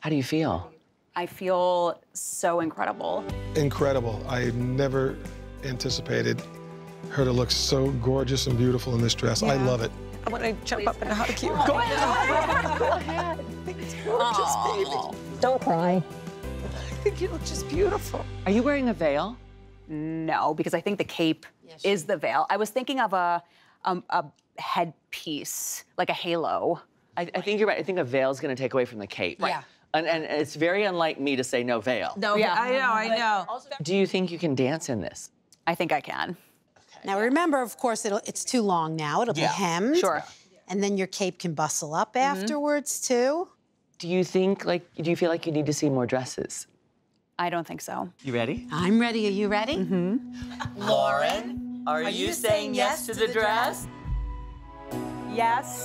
How do you feel? I feel so incredible. Incredible. I never anticipated her to look so gorgeous and beautiful in this dress. I love it. I want to jump up and hug you. Go ahead. Go ahead. It's gorgeous, baby. Don't cry. I think you look just beautiful. Are you wearing a veil? No, because I think the cape is the veil. I was thinking of a, um, a headpiece, like a halo. I, I think you're right. I think a veil is going to take away from the cape. Yeah. And, and it's very unlike me to say no veil. No, Yeah. I know, I know. Do you think you can dance in this? I think I can. Now remember, of course, it'll, it's too long now. It'll Yeah. be hemmed. Sure. And then your cape can bustle up afterwards too. Do you think like do you feel like you need to see more dresses? I don't think so. You ready? I'm ready. Are you ready? Mm-hmm. Lauren, are, you saying yes to the dress? Yes.